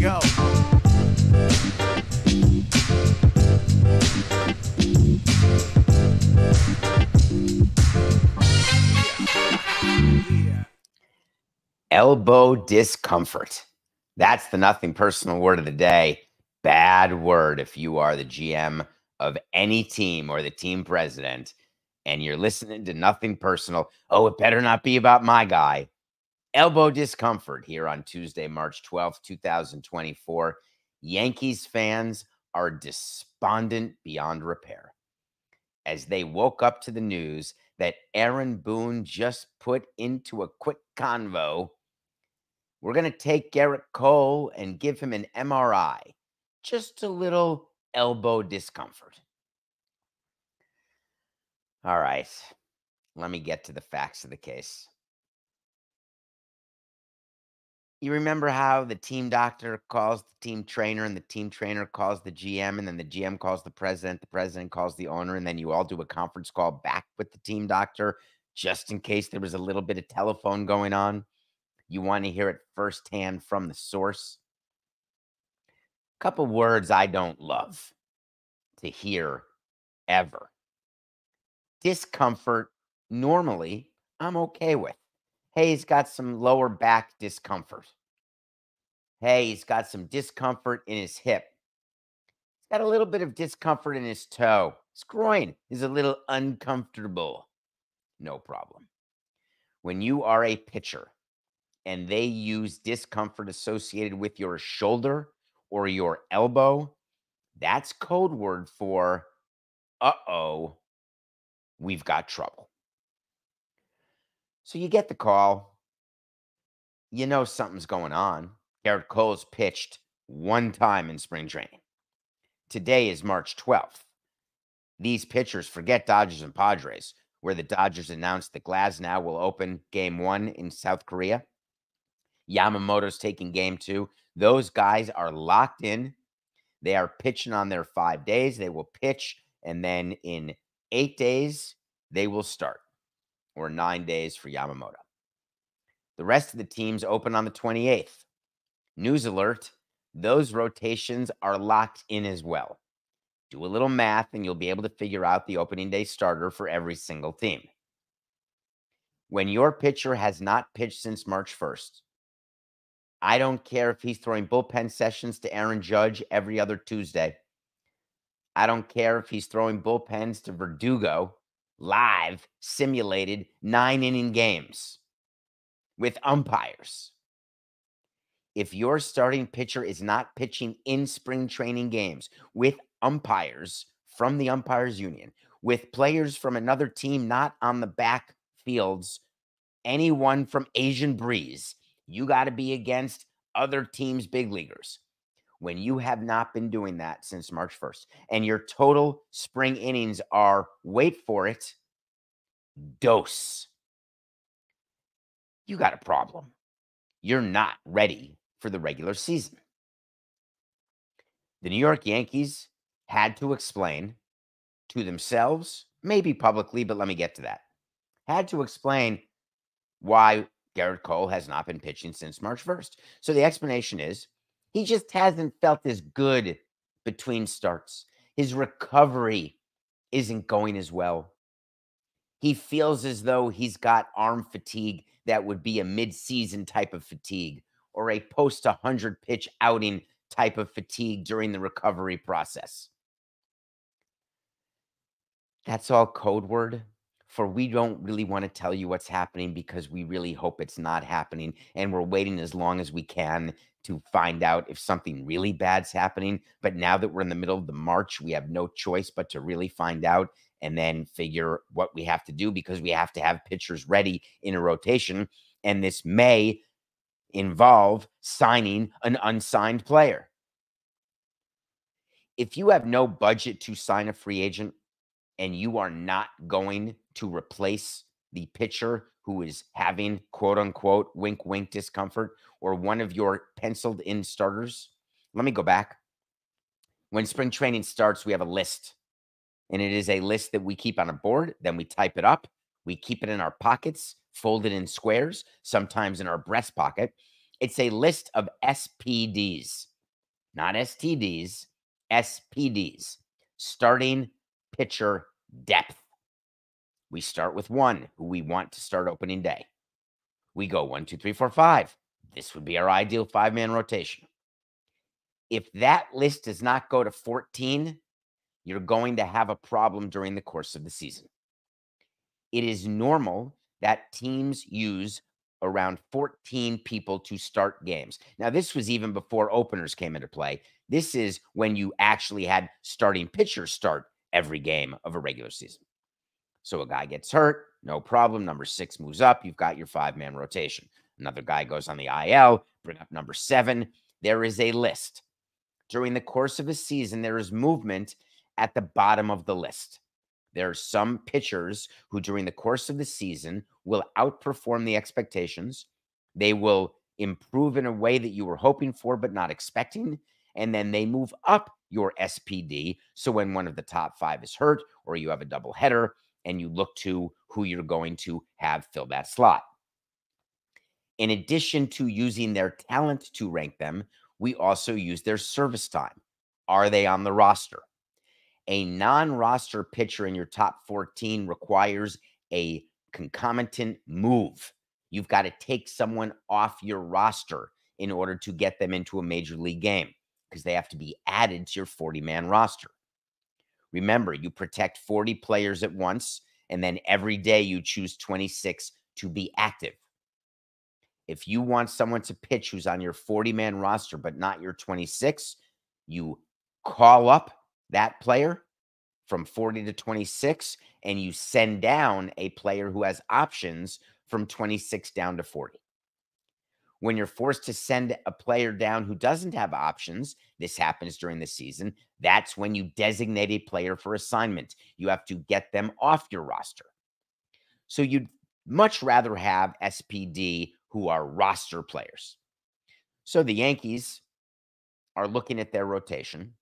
go. Elbow discomfort. That's the nothing personal word of the day. Bad word if you are the GM of any team or the team president and you're listening to nothing personal. Oh, it better not be about my guy. Elbow discomfort here on Tuesday, March 12th, 2024. Yankees fans are despondent beyond repair as they woke up to the news that Aaron Boone just put into a quick convo. We're going to take Gerrit Cole and give him an MRI, just a little elbow discomfort. All right, let me get to the facts of the case. You remember how the team doctor calls the team trainer and the team trainer calls the GM and then the GM calls the president, the president calls the owner, and then you all do a conference call back with the team doctor just in case there was a little bit of telephone going on. You want to hear it firsthand from the source. A couple words I don't love to hear ever. Discomfort, normally, I'm okay with. Hey, he's got some lower back discomfort. Hey, he's got some discomfort in his hip. He's got a little bit of discomfort in his toe. His groin is a little uncomfortable. No problem. When you are a pitcher and they use discomfort associated with your shoulder or your elbow, that's code word for uh oh, we've got trouble. So you get the call. You know something's going on. Gerrit Cole's pitched one time in spring training. Today is March 12th. These pitchers forget Dodgers and Padres, where the Dodgers announced that Glasnow will open game one in South Korea. Yamamoto's taking game two. Those guys are locked in. They are pitching on their five days. They will pitch, and then in eight days, they will start or nine days for Yamamoto. The rest of the teams open on the 28th. News alert those rotations are locked in as well. Do a little math and you'll be able to figure out the opening day starter for every single team. When your pitcher has not pitched since March 1st, I don't care if he's throwing bullpen sessions to Aaron Judge every other Tuesday. I don't care if he's throwing bullpens to Verdugo live simulated nine inning games with umpires. If your starting pitcher is not pitching in spring training games with umpires from the umpires union, with players from another team not on the back fields, anyone from Asian Breeze, you got to be against other teams' big leaguers. When you have not been doing that since March 1st, and your total spring innings are, wait for it, dose, you got a problem. You're not ready for the regular season. The New York Yankees had to explain to themselves, maybe publicly, but let me get to that. Had to explain why Gerrit Cole has not been pitching since March 1st. So the explanation is he just hasn't felt as good between starts. His recovery isn't going as well. He feels as though he's got arm fatigue that would be a mid-season type of fatigue or a post 100 pitch outing type of fatigue during the recovery process. That's all code word for we don't really want to tell you what's happening because we really hope it's not happening and we're waiting as long as we can to find out if something really bad's happening but now that we're in the middle of the march we have no choice but to really find out and then figure what we have to do because we have to have pitchers ready in a rotation and this may involve signing an unsigned player. If you have no budget to sign a free agent and you are not going to replace the pitcher who is having quote unquote wink wink discomfort or one of your penciled in starters. Let me go back. When spring training starts, we have a list, and it is a list that we keep on a board. Then we type it up, we keep it in our pockets, fold it in squares, sometimes in our breast pocket. It's a list of SPDs, not STDs, SPDs, starting pitcher depth. We start with one who we want to start opening day. We go one, two, three, four, five. This would be our ideal five man rotation. If that list does not go to 14, you're going to have a problem during the course of the season. It is normal that teams use around 14 people to start games. Now, this was even before openers came into play. This is when you actually had starting pitchers start every game of a regular season. So a guy gets hurt, no problem. Number six moves up. You've got your five man rotation. Another guy goes on the IL, bring up number seven. There is a list. During the course of a season, there is movement at the bottom of the list. There are some pitchers who, during the course of the season, will outperform the expectations. They will improve in a way that you were hoping for, but not expecting. And then they move up your SPD. So when one of the top five is hurt, or you have a double header, and you look to who you're going to have fill that slot. In addition to using their talent to rank them, we also use their service time. Are they on the roster? A non roster pitcher in your top 14 requires a concomitant move. You've got to take someone off your roster in order to get them into a major league game because they have to be added to your 40 man roster. Remember, you protect 40 players at once, and then every day you choose 26 to be active. If you want someone to pitch who's on your 40 man roster, but not your 26, you call up that player from 40 to 26 and you send down a player who has options from 26 down to 40. When you're forced to send a player down who doesn't have options, this happens during the season. That's when you designate a player for assignment. You have to get them off your roster. So you'd much rather have SPD who are roster players. So the Yankees are looking at their rotation.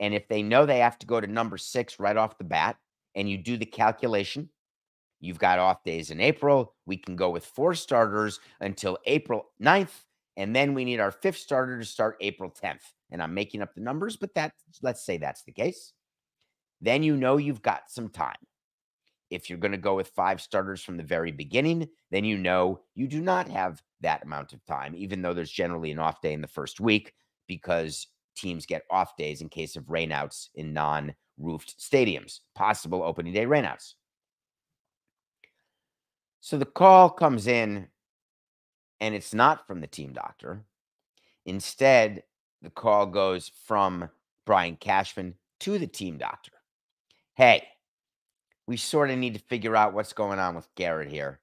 And if they know they have to go to number six right off the bat, and you do the calculation, you've got off days in April. We can go with four starters until April 9th. And then we need our fifth starter to start April 10th. And I'm making up the numbers, but that let's say that's the case. Then you know you've got some time. If you're going to go with five starters from the very beginning, then you know you do not have that amount of time, even though there's generally an off day in the first week because teams get off days in case of rainouts in non roofed stadiums, possible opening day rainouts. So the call comes in, and it's not from the team doctor. Instead, the call goes from Brian Cashman to the team doctor. Hey, we sort of need to figure out what's going on with Gerrit here.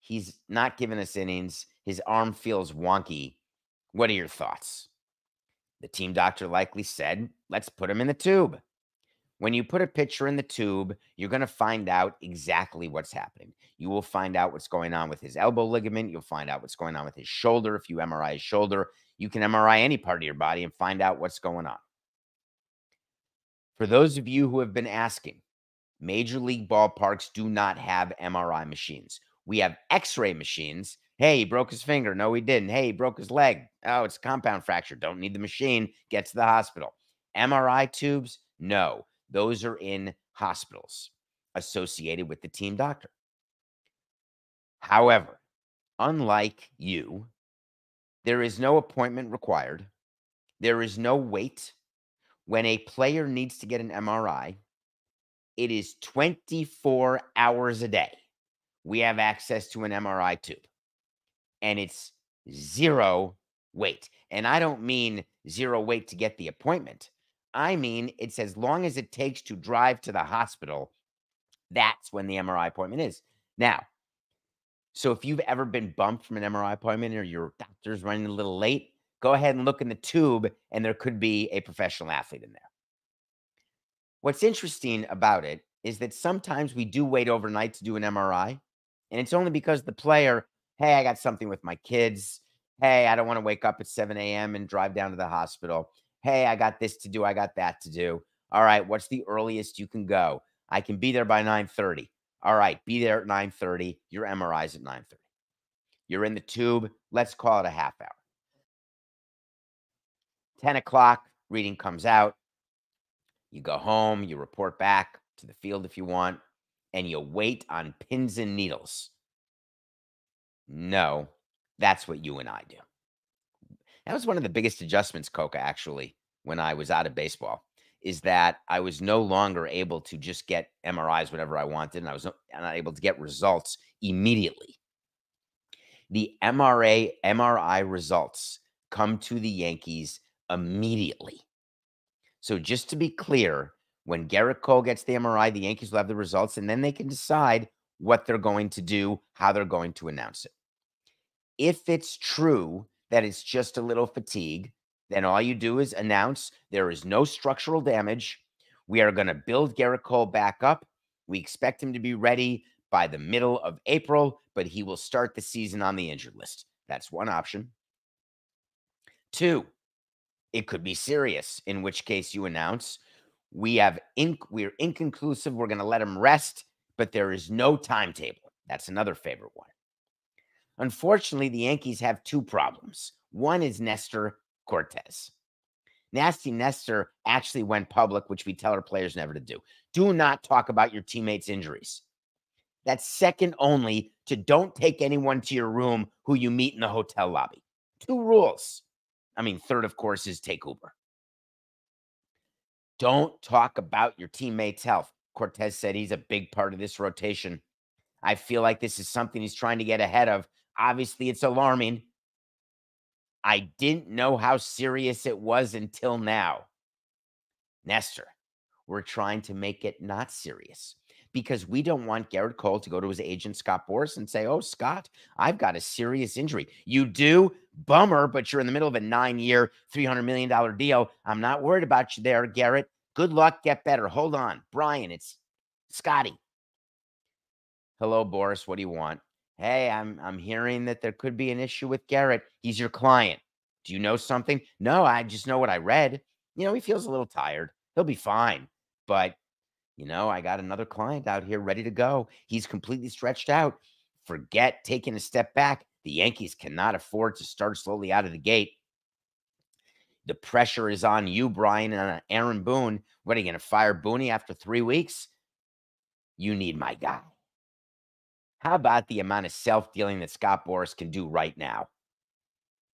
He's not giving us innings. His arm feels wonky. What are your thoughts? The team doctor likely said, let's put him in the tube. When you put a pitcher in the tube, you're going to find out exactly what's happening. You will find out what's going on with his elbow ligament. You'll find out what's going on with his shoulder. If you MRI his shoulder, you can MRI any part of your body and find out what's going on. For those of you who have been asking, Major league ballparks do not have MRI machines. We have x ray machines. Hey, he broke his finger. No, he didn't. Hey, he broke his leg. Oh, it's a compound fracture. Don't need the machine. Get to the hospital. MRI tubes? No, those are in hospitals associated with the team doctor. However, unlike you, there is no appointment required. There is no wait. When a player needs to get an MRI, it is 24 hours a day. We have access to an MRI tube and it's zero wait. And I don't mean zero wait to get the appointment. I mean, it's as long as it takes to drive to the hospital. That's when the MRI appointment is. Now, so if you've ever been bumped from an MRI appointment or your doctor's running a little late, go ahead and look in the tube, and there could be a professional athlete in there. What's interesting about it is that sometimes we do wait overnight to do an MRI, and it's only because the player, hey, I got something with my kids. Hey, I don't want to wake up at 7 a.m. and drive down to the hospital. Hey, I got this to do. I got that to do. All right, what's the earliest you can go? I can be there by 9:30. All right, be there at 9:30. Your MRI's at 9:30. You're in the tube. Let's call it a half hour. 10 o'clock, reading comes out. You go home, you report back to the field if you want, and you wait on pins and needles. No, that's what you and I do. That was one of the biggest adjustments, Coca, actually, when I was out of baseball, is that I was no longer able to just get MRIs whenever I wanted, and I was not able to get results immediately. The MRA MRI results come to the Yankees immediately. So just to be clear, when Gerrit Cole gets the MRI, the Yankees will have the results, and then they can decide what they're going to do, how they're going to announce it. If it's true that it's just a little fatigue, then all you do is announce there is no structural damage. We are going to build Gerrit Cole back up. We expect him to be ready by the middle of April, but he will start the season on the injured list. That's one option. Two, it could be serious, in which case you announce we have inc- we're inconclusive. We're going to let him rest, but there is no timetable. That's another favorite one. Unfortunately, the Yankees have two problems. One is Nestor Cortes. Nasty Nestor actually went public, which we tell our players never to do. Do not talk about your teammates' injuries. That's second only to don't take anyone to your room who you meet in the hotel lobby. Two rules. I mean, third, of course, is take Uber. Don't talk about your teammates' health. Cortes said he's a big part of this rotation. I feel like this is something he's trying to get ahead of. Obviously, it's alarming. I didn't know how serious it was until now. Nestor, we're trying to make it not serious because we don't want Gerrit Cole to go to his agent, Scott Boras, and say, Oh, Scott, I've got a serious injury. You do? Bummer, but you're in the middle of a nine year, $300 million deal. I'm not worried about you there, Gerrit. Good luck. Get better. Hold on. Brian, it's Scotty. Hello, Boras. What do you want? Hey, I'm I'm hearing that there could be an issue with Gerrit. He's your client. Do you know something? No, I just know what I read. You know, he feels a little tired. He'll be fine. But you know, I got another client out here ready to go. He's completely stretched out. Forget taking a step back. The Yankees cannot afford to start slowly out of the gate. The pressure is on you, Brian, and Aaron Boone. What are you going to fire Booney after three weeks? You need my guy. How about the amount of self dealing that Scott Boras can do right now?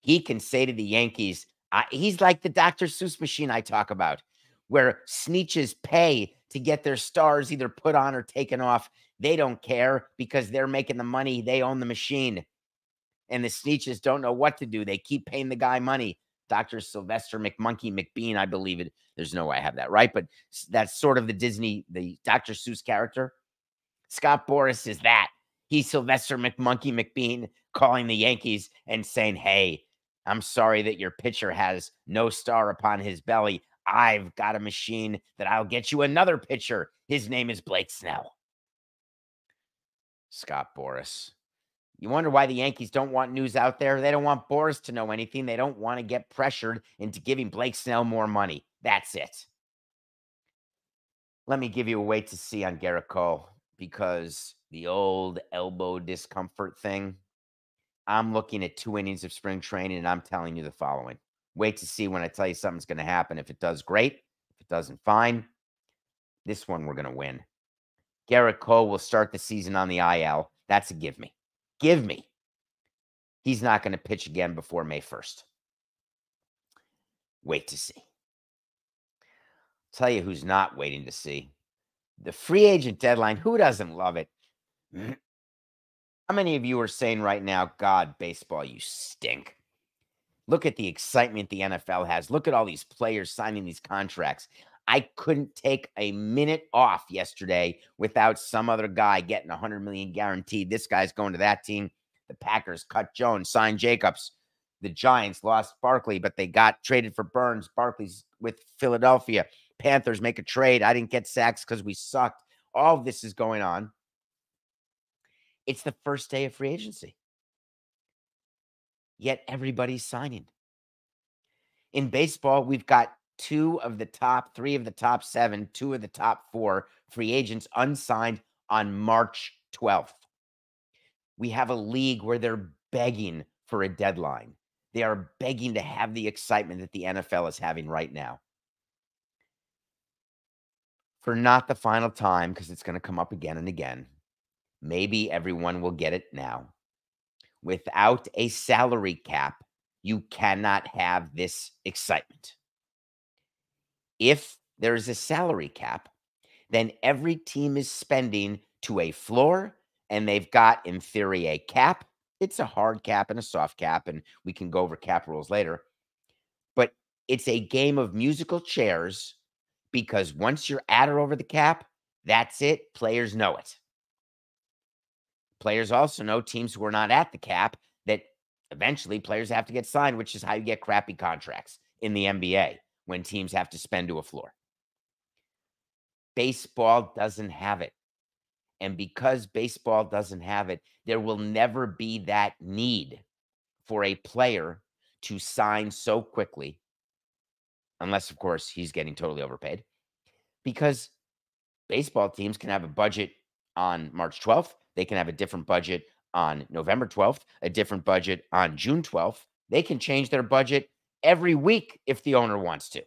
He can say to the Yankees, he's like the Dr. Seuss machine I talk about, where Sneetches pay to get their stars either put on or taken off. They don't care because they're making the money. They own the machine. And the Sneetches don't know what to do. They keep paying the guy money. Dr. Sylvester McMonkey McBean, I believe it. There's no way I have that right, but that's sort of the Disney, the Dr. Seuss character. Scott Boras is that. He's Sylvester McMonkey McBean calling the Yankees and saying, Hey, I'm sorry that your pitcher has no star upon his belly. I've got a machine that I'll get you another pitcher. His name is Blake Snell. Scott Boras. You wonder why the Yankees don't want news out there? They don't want Boras to know anything. They don't want to get pressured into giving Blake Snell more money. That's it. Let me give you a wait to see on Gerrit Cole because the old elbow discomfort thing. I'm looking at two innings of spring training and I'm telling you the following. Wait to see when I tell you something's going to happen. If it does, great. If it doesn't, fine. This one we're going to win. Gerrit Cole will start the season on the IL. That's a give me. Give me. He's not going to pitch again before May 1st. Wait to see. Tell you who's not waiting to see. The free agent deadline. Who doesn't love it? How many of you are saying right now, God, baseball, you stink? Look at the excitement the NFL has. Look at all these players signing these contracts. I couldn't take a minute off yesterday without some other guy getting 100 million guaranteed. This guy's going to that team. The Packers cut Jones, signed Jacobs. The Giants lost Barkley, but they got traded for Burns. Barkley's with Philadelphia. Panthers make a trade. I didn't get sacks because we sucked. All this is going on. It's the first day of free agency. Yet everybody's signing. In baseball, we've got two of the top, three of the top seven, two of the top four free agents unsigned on March 12th. We have a league where they're begging for a deadline. They are begging to have the excitement that the NFL is having right now. For not the final time, because it's going to come up again and again. Maybe everyone will get it now. Without a salary cap, you cannot have this excitement. If there is a salary cap, then every team is spending to a floor and they've got, in theory, a cap. It's a hard cap and a soft cap, and we can go over cap rules later. But it's a game of musical chairs because once you're at or over the cap, that's it. Players know it. Players also know teams who are not at the cap that eventually players have to get signed, which is how you get crappy contracts in the NBA when teams have to spend to a floor. Baseball doesn't have it. And because baseball doesn't have it, there will never be that need for a player to sign so quickly, unless, of course, he's getting totally overpaid, because baseball teams can have a budget on March 12th. They can have a different budget on November 12th, a different budget on June 12th. They can change their budget every week if the owner wants to.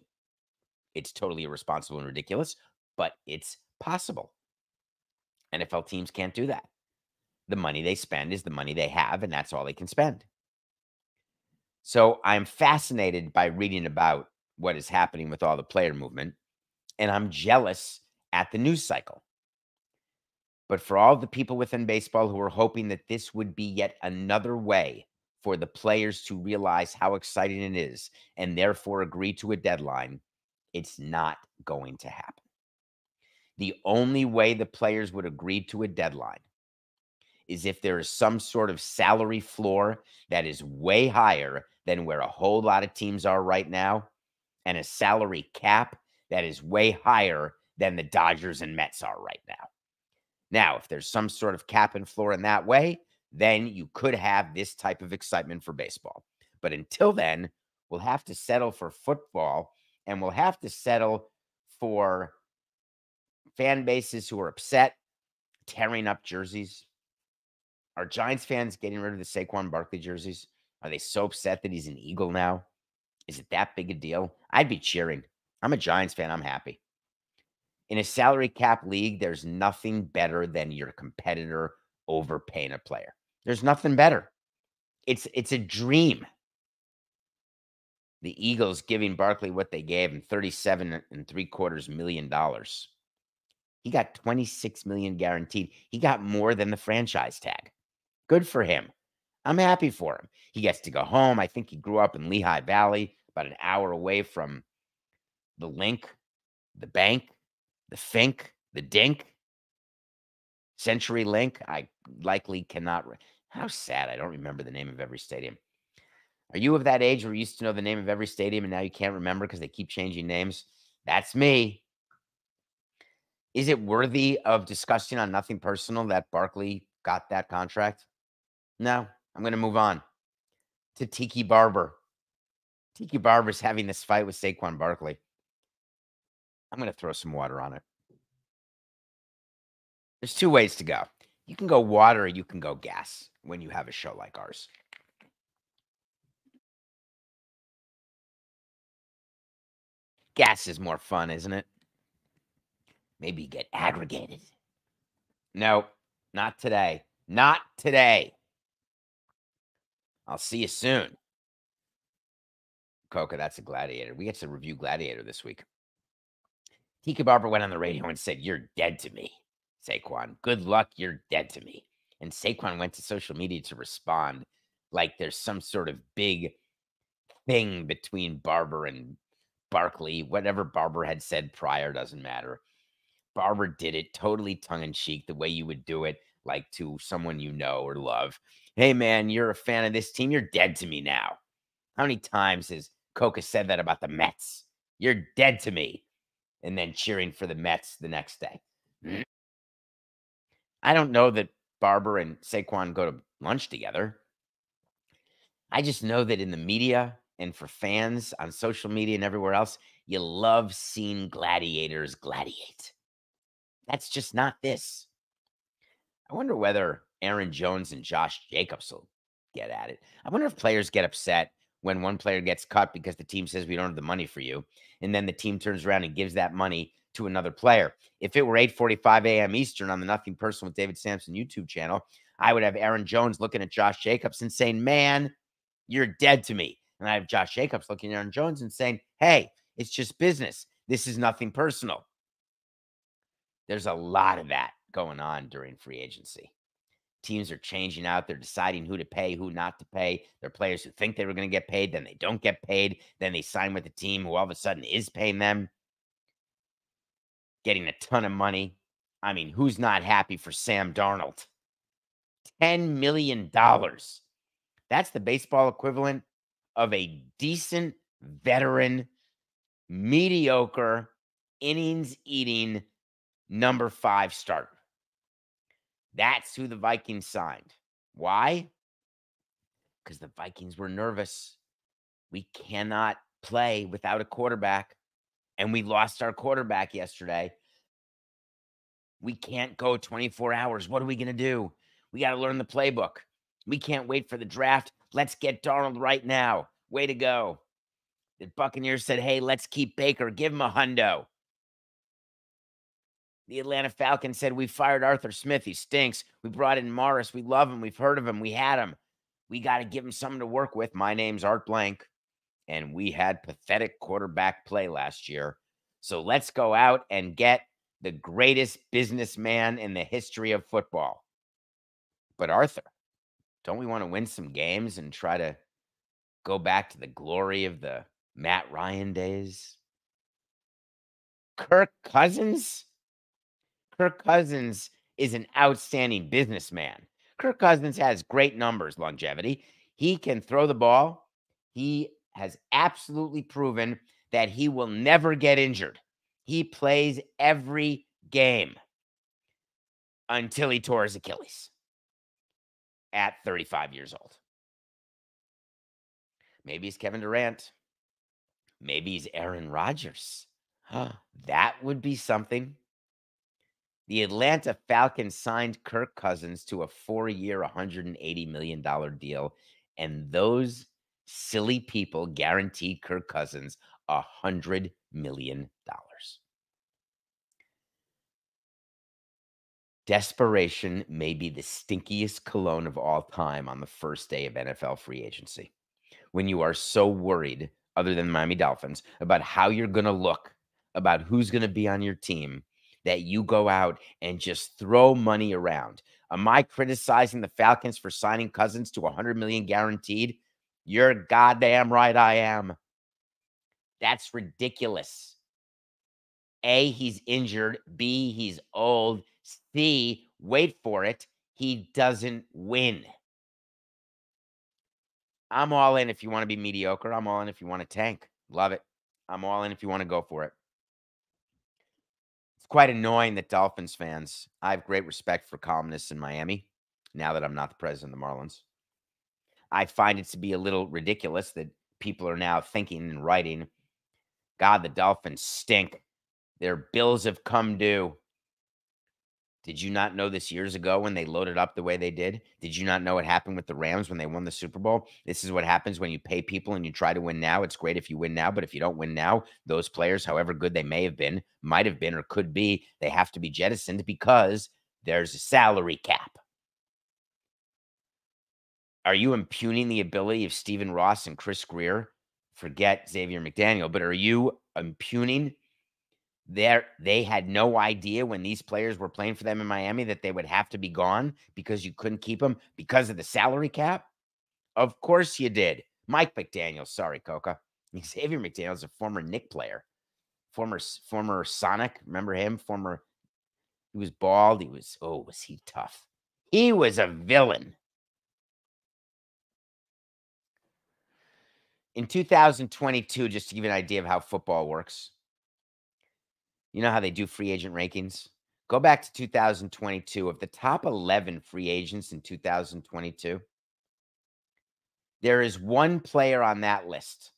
It's totally irresponsible and ridiculous, but it's possible. NFL teams can't do that. The money they spend is the money they have, and that's all they can spend. So I'm fascinated by reading about what is happening with all the player movement, and I'm jealous at the news cycle. But for all the people within baseball who are hoping that this would be yet another way for the players to realize how exciting it is and therefore agree to a deadline, it's not going to happen. The only way the players would agree to a deadline is if there is some sort of salary floor that is way higher than where a whole lot of teams are right now, and a salary cap that is way higher than the Dodgers and Mets are right now. Now, if there's some sort of cap and floor in that way, then you could have this type of excitement for baseball. But until then, we'll have to settle for football and we'll have to settle for fan bases who are upset, tearing up jerseys. Are Giants fans getting rid of the Saquon Barkley jerseys? Are they so upset that he's an Eagle now? Is it that big a deal? I'd be cheering. I'm a Giants fan. I'm happy. In a salary cap league, there's nothing better than your competitor overpaying a player. There's nothing better. It's it's a dream. The Eagles giving Barkley what they gave him 37 and three quarters million dollars. He got 26 million guaranteed. He got more than the franchise tag. Good for him. I'm happy for him. He gets to go home. I think he grew up in Lehigh Valley, about an hour away from the Linc, the bank, the Fink, the Dink, Century Link. I likely cannot. Re- How sad. I don't remember the name of every stadium. Are you of that age where you used to know the name of every stadium and now you can't remember because they keep changing names? That's me. Is it worthy of discussing on nothing personal that Barkley got that contract? No, I'm going to move on to Tiki Barber. Tiki Barber's having this fight with Saquon Barkley. I'm going to throw some water on it. There's two ways to go. You can go water or you can go gas when you have a show like ours. Gas is more fun, isn't it? Maybe get aggregated. No, not today. Not today. I'll see you soon. Coca, that's a gladiator. We get to review Gladiator this week. Tiki Barber went on the radio and said, You're dead to me, Saquon. Good luck. You're dead to me. And Saquon went to social media to respond like there's some sort of big thing between Barber and Barkley. Whatever Barber had said prior doesn't matter. Barber did it totally tongue in cheek, the way you would do it, like to someone you know or love. Hey, man, you're a fan of this team. You're dead to me now. How many times has Coca said that about the Mets? You're dead to me. And then cheering for the Mets the next day. Mm. I don't know that Barber and Saquon go to lunch together. I just know that in the media and for fans on social media and everywhere else, you love seeing gladiators gladiate. That's just not this. I wonder whether Aaron Jones and Josh Jacobs will get at it. I wonder if players get upset when one player gets cut because the team says we don't have the money for you, and then the team turns around and gives that money to another player. If it were 8:45 a.m. Eastern on the Nothing Personal with David Samson YouTube channel, I would have Aaron Jones looking at Josh Jacobs and saying, "Man, you're dead to me." And I have Josh Jacobs looking at Aaron Jones and saying, "Hey, it's just business. This is nothing personal." There's a lot of that going on during free agency. Teams are changing out. They're deciding who to pay, who not to pay. There are players who think they were going to get paid, then they don't get paid. Then they sign with a team who all of a sudden is paying them, getting a ton of money. I mean, who's not happy for Sam Darnold? $10 million. That's the baseball equivalent of a decent veteran, mediocre, innings eating number five starter. That's who the Vikings signed. Why? Because the Vikings were nervous. We cannot play without a quarterback. And we lost our quarterback yesterday. We can't go 24 hours. What are we going to do? We got to learn the playbook. We can't wait for the draft. Let's get Darnold right now. Way to go. The Buccaneers said, hey, let's keep Baker. Give him a hundo. The Atlanta Falcons said, We fired Arthur Smith. He stinks. We brought in Morris. We love him. We've heard of him. We had him. We got to give him something to work with. My name's Art Blank. And we had pathetic quarterback play last year. So let's go out and get the greatest businessman in the history of football. But Arthur, don't we want to win some games and try to go back to the glory of the Matt Ryan days? Kirk Cousins? Kirk Cousins is an outstanding businessman. Kirk Cousins has great numbers, longevity. He can throw the ball. He has absolutely proven that he will never get injured. He plays every game until he tore his Achilles at 35 years old. Maybe he's Kevin Durant. Maybe he's Aaron Rodgers. that would be something. The Atlanta Falcons signed Kirk Cousins to a four year, $180 million deal. And those silly people guaranteed Kirk Cousins $100 million. Desperation may be the stinkiest cologne of all time on the first day of NFL free agency. When you are so worried, other than Miami Dolphins, about how you're going to look, about who's going to be on your team, that you go out and just throw money around. Am I criticizing the Falcons for signing Cousins to 100 million guaranteed? You're goddamn right I am. That's ridiculous. A, he's injured. B, he's old. C, wait for it, he doesn't win. I'm all in if you want to be mediocre. I'm all in if you want to tank. Love it. I'm all in if you want to go for it quite annoying that Dolphins fans, I have great respect for columnists in Miami now that I'm not the president of the Marlins. I find it to be a little ridiculous that people are now thinking and writing, God, the Dolphins stink. Their bills have come due. Did you not know this years ago when they loaded up the way they did? Did you not know what happened with the Rams when they won the Super Bowl? This is what happens when you pay people and you try to win now. It's great if you win now, but if you don't win now, those players, however good they may have been, might have been, or could be, they have to be jettisoned because there's a salary cap. Are you impugning the ability of Stephen Ross and Chris Grier? Forget Xavier McDaniel, but are you impugning there they had no idea when these players were playing for them in Miami that they would have to be gone because you couldn't keep them because of the salary cap? Of course you did. Mike McDaniel, sorry, Coca. Xavier McDaniel is a former Knick player, former former Sonic. Remember him? Former. He was bald. He was oh, was he tough? He was a villain. In 2022, just to give you an idea of how football works, you know how they do free agent rankings? Go back to 2022. Of the top 11 free agents in 2022, there is one player on that list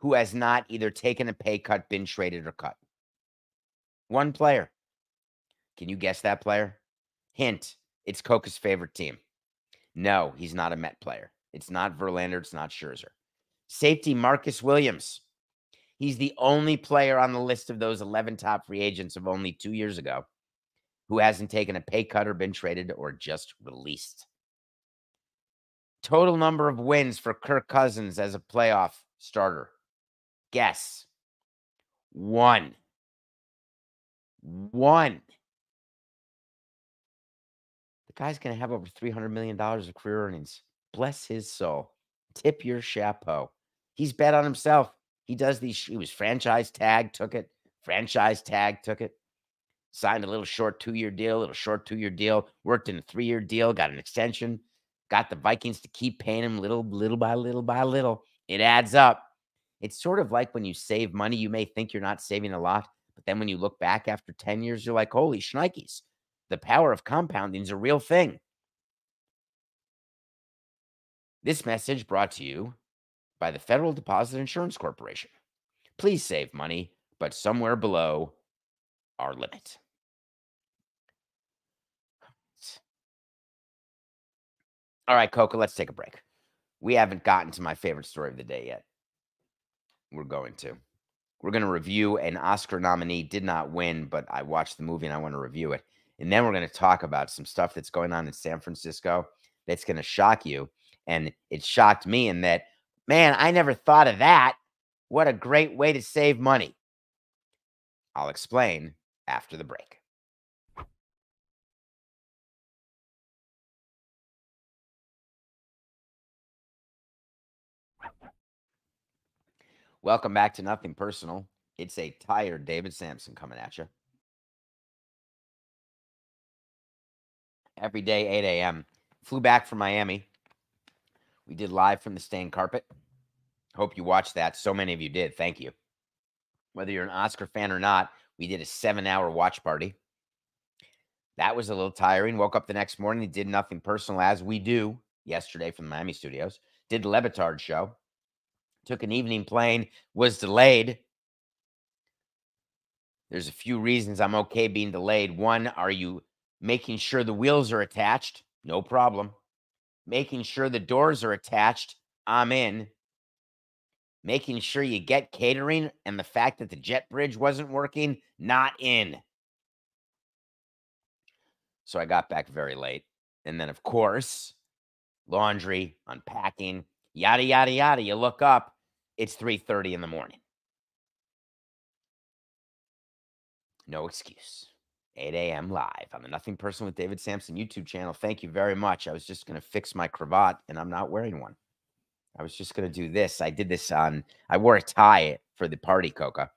who has not either taken a pay cut, been traded, or cut. One player. Can you guess that player? Hint it's Coca's favorite team. No, he's not a Met player. It's not Verlander. It's not Scherzer. Safety Marcus Williams. He's the only player on the list of those 11 top free agents of only two years ago who hasn't taken a pay cut or been traded or just released. Total number of wins for Kirk Cousins as a playoff starter. Guess. One. One. The guy's going to have over $300 million of career earnings. Bless his soul. Tip your chapeau. He's bet on himself. He does these. He was franchise tag, took it. Franchise tag, took it. Signed a little short two year deal, little short two year deal. Worked in a three year deal, got an extension. Got the Vikings to keep paying him little, little by little by little. It adds up. It's sort of like when you save money, you may think you're not saving a lot, but then when you look back after 10 years, you're like, holy shnikes, the power of compounding is a real thing. This message brought to you by the Federal Deposit Insurance Corporation. Please save money, but somewhere below our limit. All right, Coca, let's take a break. We haven't gotten to my favorite story of the day yet. We're going to. We're going to review an Oscar nominee, did not win, but I watched the movie and I want to review it. And then we're going to talk about some stuff that's going on in San Francisco that's going to shock you. And it shocked me in that Man, I never thought of that. What a great way to save money. I'll explain after the break. Welcome back to Nothing Personal. It's a tired David Samson coming at you. Every day, 8 a.m. Flew back from Miami we did live from the stained carpet. Hope you watched that. So many of you did. Thank you. Whether you're an Oscar fan or not, we did a seven hour watch party. That was a little tiring. Woke up the next morning, did nothing personal as we do yesterday from the Miami studios. Did the Le Batard show. Took an evening plane, was delayed. There's a few reasons I'm okay being delayed. One, are you making sure the wheels are attached? No problem making sure the doors are attached. I'm in. Making sure you get catering and the fact that the jet bridge wasn't working, not in. So I got back very late. And then, of course, laundry, unpacking, yada, yada, yada. You look up, it's 3.30 in the morning. No excuse. 8 a.m. live on the Nothing Personal with David Samson YouTube channel. Thank you very much. I was just going to fix my cravat and I'm not wearing one. I was just going to do this. I did this on, I wore a tie for the party, Coca,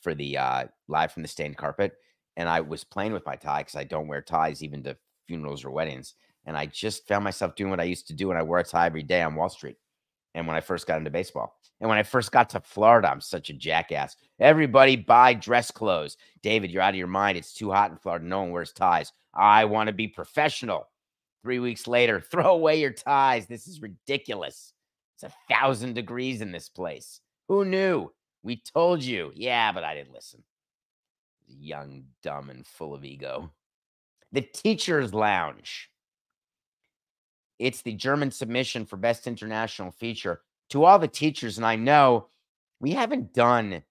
for the uh, live from the stained carpet. And I was playing with my tie because I don't wear ties even to funerals or weddings. And I just found myself doing what I used to do. when I wore a tie every day on Wall Street. And when I first got into baseball, and when I first got to Florida, I'm such a jackass. Everybody buy dress clothes. David, you're out of your mind. It's too hot in Florida. No one wears ties. I want to be professional. Three weeks later, throw away your ties. This is ridiculous. It's a thousand degrees in this place. Who knew? We told you. Yeah, but I didn't listen. Young, dumb, and full of ego. The Teacher's Lounge. It's the German submission for Best International Feature to all the teachers, and I know we haven't done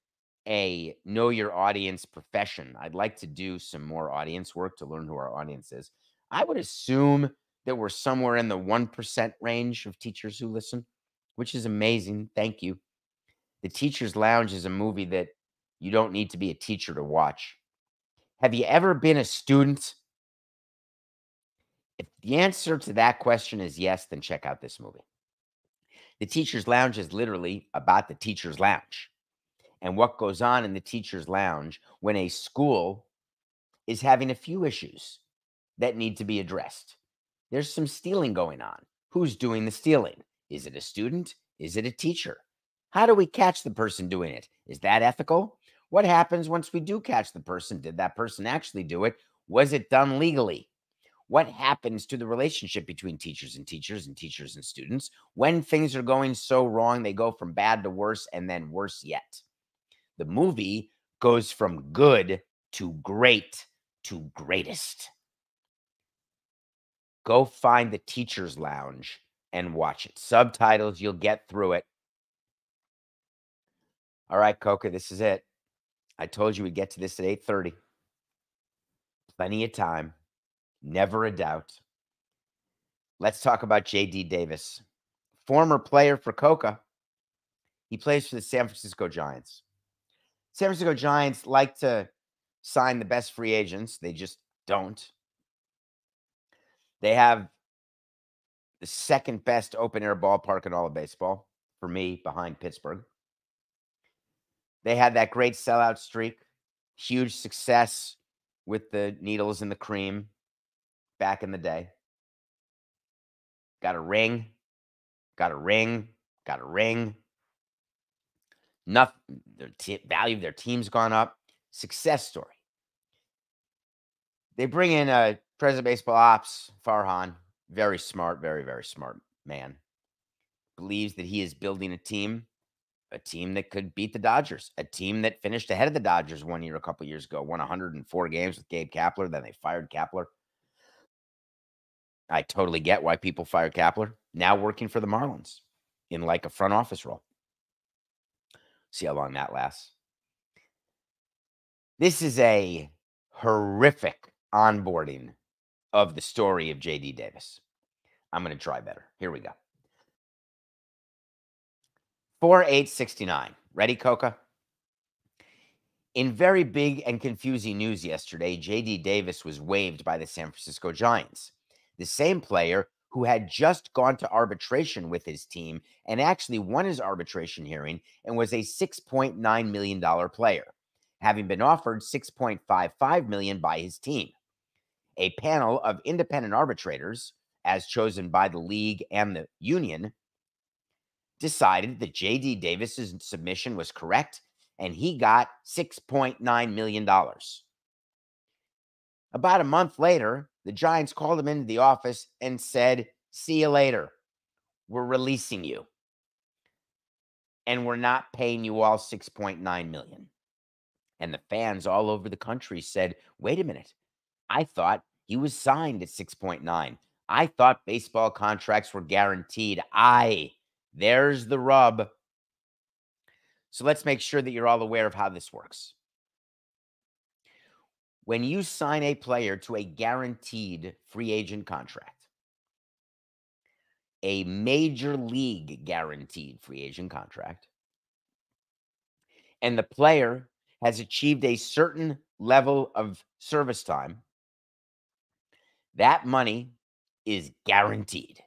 a know your audience profession. I'd like to do some more audience work to learn who our audience is. I would assume that we're somewhere in the 1% range of teachers who listen, which is amazing. Thank you. The Teacher's Lounge is a movie that you don't need to be a teacher to watch. Have you ever been a student? The answer to that question is yes, then check out this movie. The teacher's lounge is literally about the teacher's lounge and what goes on in the teacher's lounge when a school is having a few issues that need to be addressed. There's some stealing going on. Who's doing the stealing? Is it a student? Is it a teacher? How do we catch the person doing it? Is that ethical? What happens once we do catch the person? Did that person actually do it? Was it done legally? What happens to the relationship between teachers and teachers and teachers and students when things are going so wrong they go from bad to worse and then worse yet the movie goes from good to great to greatest go find the teachers lounge and watch it subtitles you'll get through it All right, Coca, this is it. I told you we'd get to this at 8:30. Plenty of time. Never a doubt. Let's talk about JD Davis, former player for Coca. He plays for the San Francisco Giants. San Francisco Giants like to sign the best free agents, they just don't. They have the second best open air ballpark in all of baseball for me behind Pittsburgh. They had that great sellout streak, huge success with the needles and the cream back in the day. Got a ring, got a ring, got a ring. Nothing, their t- value of their team's gone up. Success story. They bring in a president of baseball ops, Farhan, very smart, very, very smart man. Believes that he is building a team, a team that could beat the Dodgers, a team that finished ahead of the Dodgers one year, a couple years ago, won 104 games with Gabe Kapler. Then they fired Kapler. I totally get why people fired Kapler. Now working for the Marlins in like a front office role. See how long that lasts. This is a horrific onboarding of the story of JD Davis. I'm going to try better. Here we go. 4869. Ready, Coca? In very big and confusing news yesterday, JD Davis was waived by the San Francisco Giants. The same player who had just gone to arbitration with his team and actually won his arbitration hearing and was a $6.9 million player, having been offered 6.55 million by his team a panel of independent arbitrators, as chosen by the league and the union, decided that JD Davis's submission was correct and he got $6.9 million. About a month later, the Giants called him into the office and said, See you later. We're releasing you. And we're not paying you all 6.9 million. And the fans all over the country said, wait a minute. I thought he was signed at 6.9. I thought baseball contracts were guaranteed. I, there's the rub. So let's make sure that you're all aware of how this works. When you sign a player to a guaranteed free agent contract, a major league guaranteed free agent contract, and the player has achieved a certain level of service time, that money is guaranteed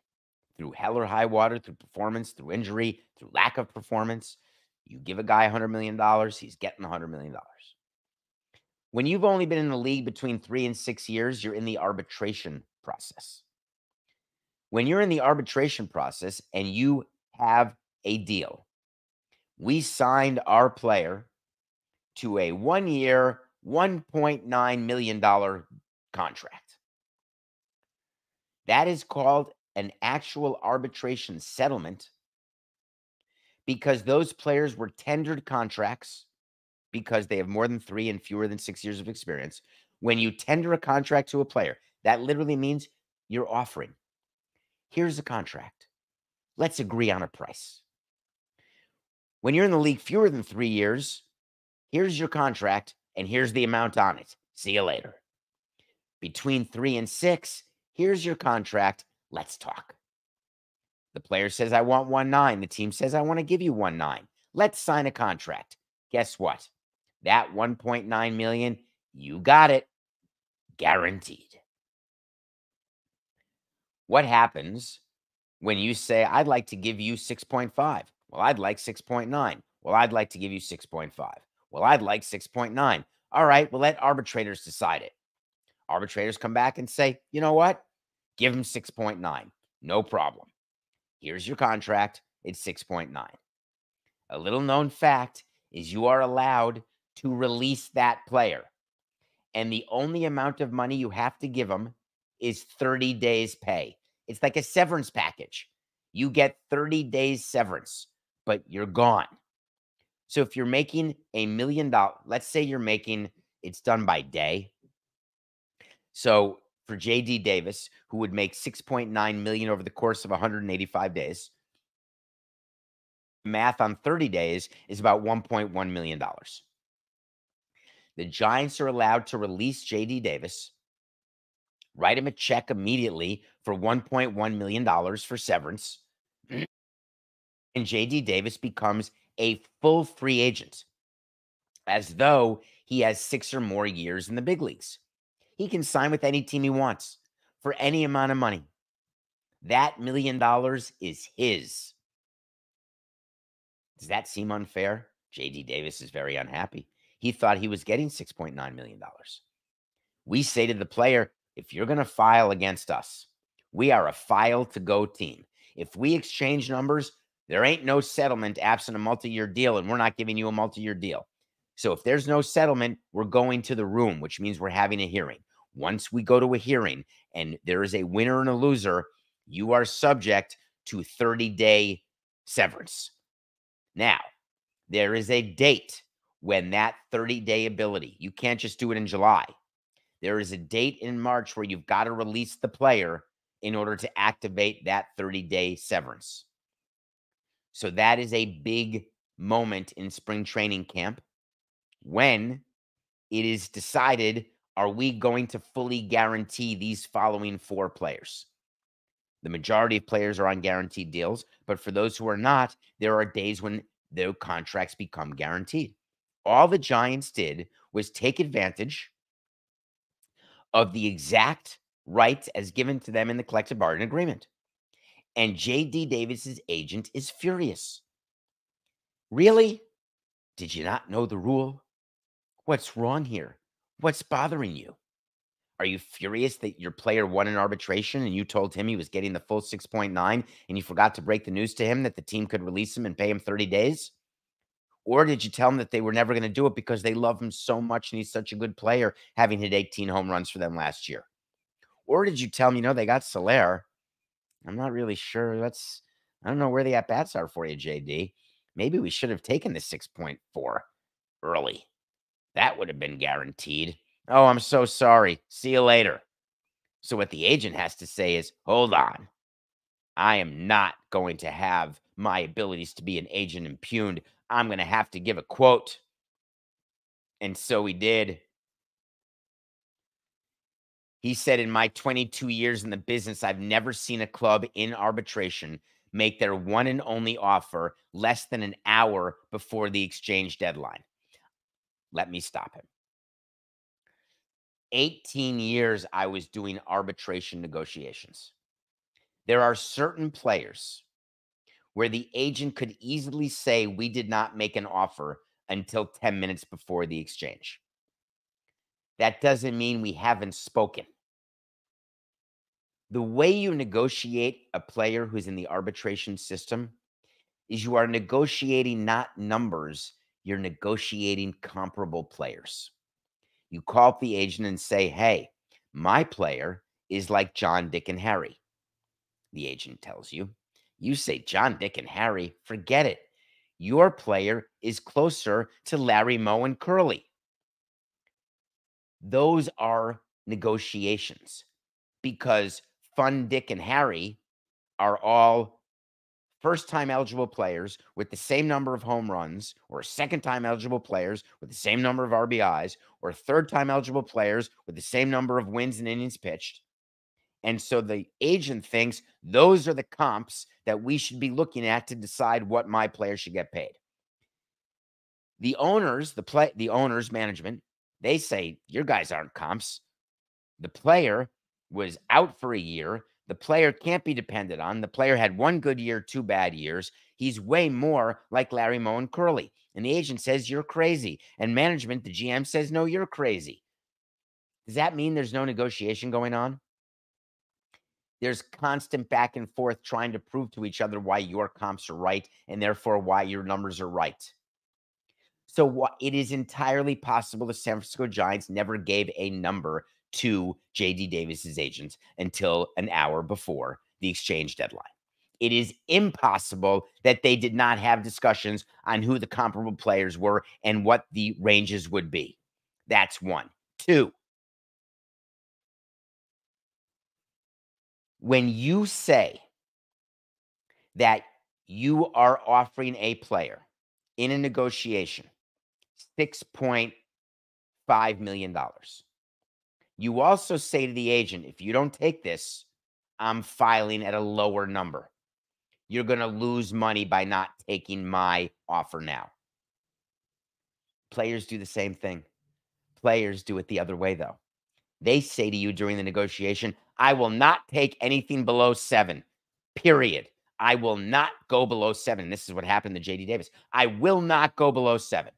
through hell or high water, through performance, through injury, through lack of performance. You give a guy $100 million, he's getting $100 million. When you've only been in the league between three and six years, you're in the arbitration process. When you're in the arbitration process and you have a deal, we signed our player to a one year, $1.9 million contract. That is called an actual arbitration settlement because those players were tendered contracts because they have more than three and fewer than six years of experience. When you tender a contract to a player, that literally means you're offering. Here's a contract. Let's agree on a price. When you're in the league fewer than three years, here's your contract and here's the amount on it. See you later. Between three and six, Here's your contract. Let's talk. The player says, I want one nine. The team says, I want to give you one nine. Let's sign a contract. Guess what? That 1.9 million, you got it. Guaranteed. What happens when you say, I'd like to give you 6.5? Well, I'd like 6.9. Well, I'd like to give you 6.5. Well, I'd like 6.9. All right, well, let arbitrators decide it. Arbitrators come back and say, you know what? Give him 6.9. No problem. Here's your contract. It's 6.9. A little known fact is you are allowed to release that player. And the only amount of money you have to give them is 30 days' pay. It's like a severance package. You get 30 days severance, but you're gone. So if you're making a million dollars, let's say you're making it's done by day. So for JD Davis, who would make 6.9 million over the course of 185 days, math on 30 days is about $1.1 million. The Giants are allowed to release JD Davis, write him a check immediately for $1.1 million for severance, and JD Davis becomes a full free agent as though he has six or more years in the big leagues. He can sign with any team he wants for any amount of money. That million dollars is his. Does that seem unfair? JD Davis is very unhappy. He thought he was getting $6.9 million. We say to the player, if you're going to file against us, we are a file to go team. If we exchange numbers, there ain't no settlement absent a multi year deal, and we're not giving you a multi year deal. So if there's no settlement, we're going to the room, which means we're having a hearing. Once we go to a hearing and there is a winner and a loser, you are subject to 30 day severance. Now, there is a date when that 30 day ability, you can't just do it in July. There is a date in March where you've got to release the player in order to activate that 30 day severance. So that is a big moment in spring training camp when it is decided are we going to fully guarantee these following four players? The majority of players are on guaranteed deals, but for those who are not, there are days when their contracts become guaranteed. All the Giants did was take advantage of the exact rights as given to them in the collective bargaining agreement. And JD Davis's agent is furious. Really? Did you not know the rule? What's wrong here? What's bothering you? Are you furious that your player won an arbitration and you told him he was getting the full 6.9 and you forgot to break the news to him that the team could release him and pay him 30 days? Or did you tell him that they were never going to do it because they love him so much and he's such a good player, having hit 18 home runs for them last year? Or did you tell him, you know, they got Soler? I'm not really sure. That's, I don't know where the at bats are for you, JD. Maybe we should have taken the 6.4 early. That would have been guaranteed. Oh, I'm so sorry. See you later. So, what the agent has to say is hold on. I am not going to have my abilities to be an agent impugned. I'm going to have to give a quote. And so he did. He said, In my 22 years in the business, I've never seen a club in arbitration make their one and only offer less than an hour before the exchange deadline. Let me stop him. 18 years I was doing arbitration negotiations. There are certain players where the agent could easily say, We did not make an offer until 10 minutes before the exchange. That doesn't mean we haven't spoken. The way you negotiate a player who's in the arbitration system is you are negotiating not numbers, you're negotiating comparable players. You call up the agent and say, Hey, my player is like John, Dick, and Harry. The agent tells you. You say, John, Dick, and Harry, forget it. Your player is closer to Larry, Moe, and Curly. Those are negotiations because Fun, Dick, and Harry are all first time eligible players with the same number of home runs, or second time eligible players with the same number of RBIs, or third time eligible players with the same number of wins and innings pitched. And so the agent thinks those are the comps that we should be looking at to decide what my player should get paid. The owners, the play, the owners management, they say your guys aren't comps. The player was out for a year. The player can't be depended on. The player had one good year, two bad years. He's way more like Larry Moe and Curly. And the agent says, You're crazy. And management, the GM says, No, you're crazy. Does that mean there's no negotiation going on? There's constant back and forth trying to prove to each other why your comps are right and therefore why your numbers are right. So it is entirely possible the San Francisco Giants never gave a number to JD Davis's agent until an hour before the exchange deadline. It is impossible that they did not have discussions on who the comparable players were and what the ranges would be. That's one. Two, when you say that you are offering a player in a negotiation $6.5 million. You also say to the agent, if you don't take this, I'm filing at a lower number. You're going to lose money by not taking my offer now. Players do the same thing. Players do it the other way, though. They say to you during the negotiation, I will not take anything below seven, period. I will not go below seven. This is what happened to JD Davis. I will not go below seven.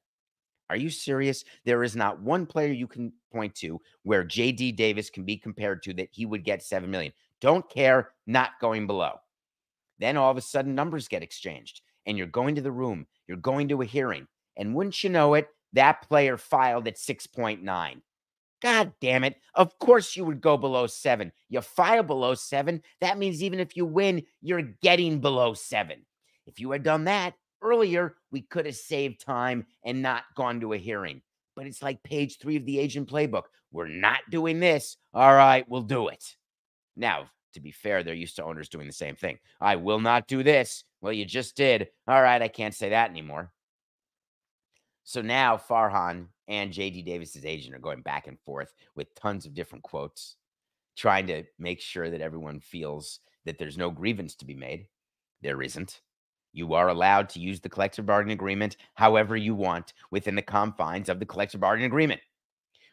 Are you serious? There is not one player you can point to where JD Davis can be compared to that he would get 7 million. Don't care, not going below. Then all of a sudden numbers get exchanged and you're going to the room, you're going to a hearing. And wouldn't you know it, that player filed at 6.9. God damn it. Of course you would go below seven. You file below seven. That means even if you win, you're getting below seven. If you had done that earlier, we could have saved time and not gone to a hearing. But it's like page three of the agent playbook. We're not doing this. All right, we'll do it. Now, to be fair, they're used to owners doing the same thing. I will not do this. Well, you just did. All right, I can't say that anymore. So now Farhan and JD Davis's agent are going back and forth with tons of different quotes, trying to make sure that everyone feels that there's no grievance to be made. There isn't. You are allowed to use the collective bargaining agreement however you want within the confines of the collective bargaining agreement.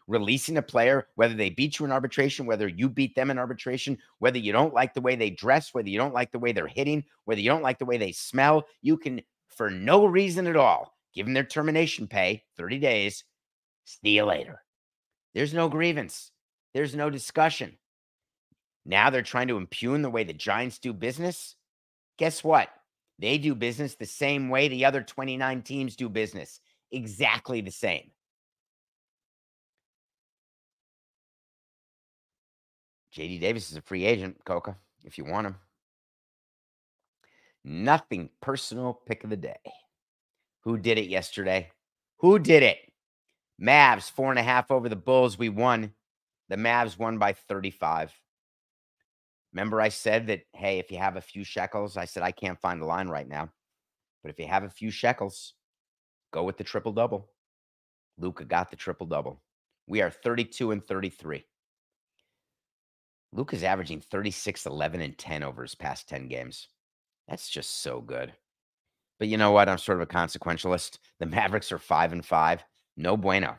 Releasing a player, whether they beat you in arbitration, whether you beat them in arbitration, whether you don't like the way they dress, whether you don't like the way they're hitting, whether you don't like the way they smell, you can, for no reason at all, give them their termination pay, 30 days. See you later. There's no grievance. There's no discussion. Now they're trying to impugn the way the Giants do business. Guess what? They do business the same way the other 29 teams do business. Exactly the same. JD Davis is a free agent, Coca, if you want him. Nothing personal pick of the day. Who did it yesterday? Who did it? Mavs, four and a half over the Bulls. We won. The Mavs won by 35. Remember, I said that, hey, if you have a few shekels, I said, I can't find a line right now. But if you have a few shekels, go with the triple double. Luka got the triple double. We are 32 and 33. Luka's averaging 36, 11, and 10 over his past 10 games. That's just so good. But you know what? I'm sort of a consequentialist. The Mavericks are five and five. No bueno.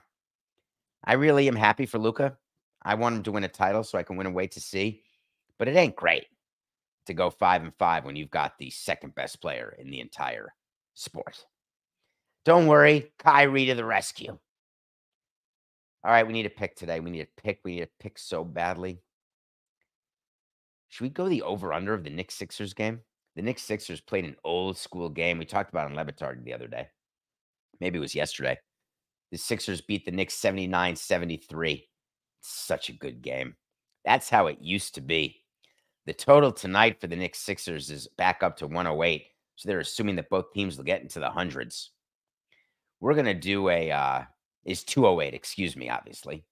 I really am happy for Luka. I want him to win a title so I can win away to see. But it ain't great to go five and five when you've got the second best player in the entire sport. Don't worry, Kyrie to the rescue. All right, we need a pick today. We need a pick. We need a pick so badly. Should we go the over under of the Knicks Sixers game? The Knicks Sixers played an old school game. We talked about on Le Batard the other day. Maybe it was yesterday. The Sixers beat the Knicks 79 73. Such a good game. That's how it used to be. The total tonight for the Knicks Sixers is back up to 108. So they're assuming that both teams will get into the hundreds. We're going to do a, uh, is 208, excuse me, obviously.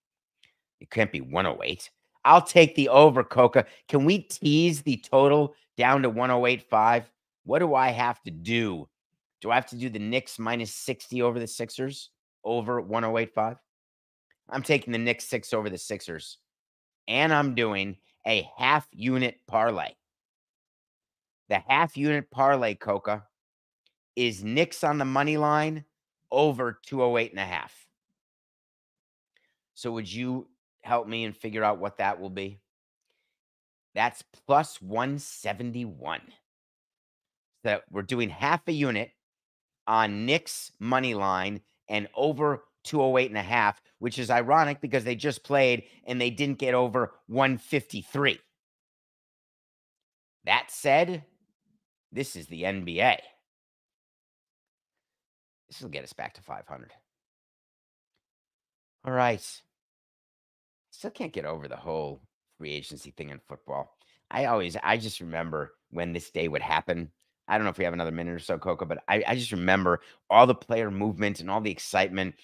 It can't be 108. I'll take the over, Coca. Can we tease the total down to 108.5? What do I have to do? Do I have to do the Knicks minus 60 over the Sixers over 108.5? I'm taking the Knicks six over the Sixers. And I'm doing a half unit parlay. The half unit parlay, Coca, is Knicks on the money line over 208 and a half. So would you help me and figure out what that will be? That's plus 171. So we're doing half a unit on Knicks money line and over 208 and a half, which is ironic because they just played and they didn't get over 153. That said, this is the NBA. This will get us back to 500. All right. Still can't get over the whole free agency thing in football. I always, I just remember when this day would happen. I don't know if we have another minute or so, Coco, but I, I just remember all the player movement and all the excitement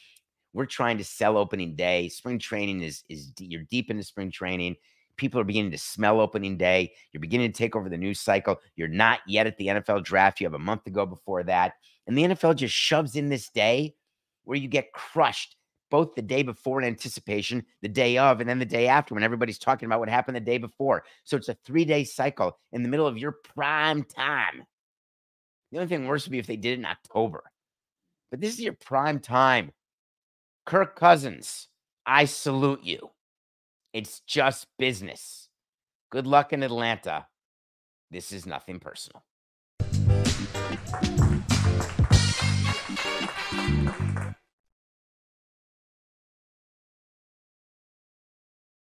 we're trying to sell opening day. Spring training is is you're deep into spring training. people are beginning to smell opening day. You're beginning to take over the news cycle. You're not yet at the NFL draft. You have a month to go before that. And the NFL just shoves in this day where you get crushed both the day before in anticipation, the day of, and then the day after when everybody's talking about what happened the day before. So it's a three day cycle in the middle of your prime time. The only thing worse would be if they did it in October. But this is your prime time. Kirk Cousins, I salute you. It's just business. Good luck in Atlanta. This is nothing personal.